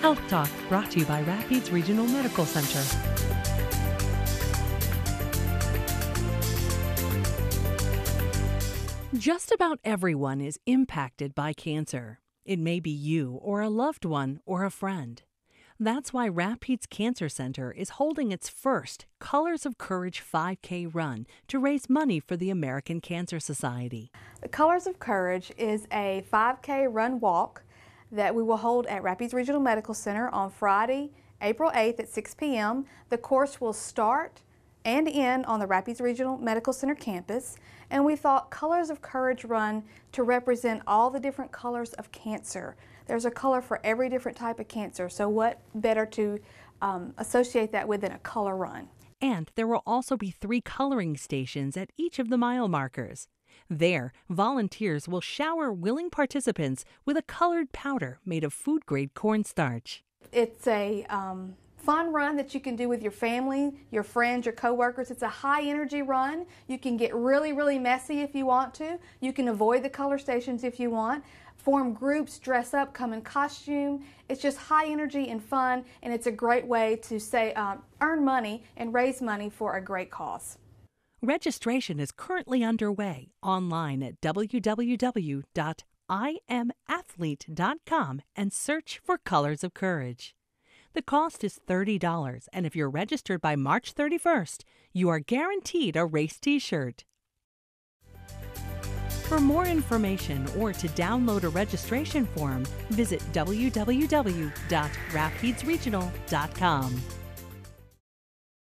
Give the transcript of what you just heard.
Health Talk brought to you by Rapides Regional Medical Center. Just about everyone is impacted by cancer. It may be you, or a loved one, or a friend. That's why Rapides Cancer Center is holding its first Colors of Courage 5K run to raise money for the American Cancer Society. The Colors of Courage is a 5K run walk that we will hold at Rapides Regional Medical Center on Friday, April 8th at 6 p.m. The course will start and end on the Rapides Regional Medical Center campus and we thought Colors of Courage run to represent all the different colors of cancer. There's a color for every different type of cancer, so what better to um, associate that with than a color run? And there will also be three coloring stations at each of the mile markers. There, volunteers will shower willing participants with a colored powder made of food grade cornstarch. It's a um, fun run that you can do with your family, your friends, your coworkers. It's a high energy run. You can get really, really messy if you want to. You can avoid the color stations if you want. Form groups, dress up, come in costume. It's just high energy and fun, and it's a great way to say um, earn money and raise money for a great cause. Registration is currently underway online at www.imathlete.com and search for Colors of Courage. The cost is $30, and if you're registered by March 31st, you are guaranteed a race t shirt. For more information or to download a registration form, visit www.rapidesregional.com.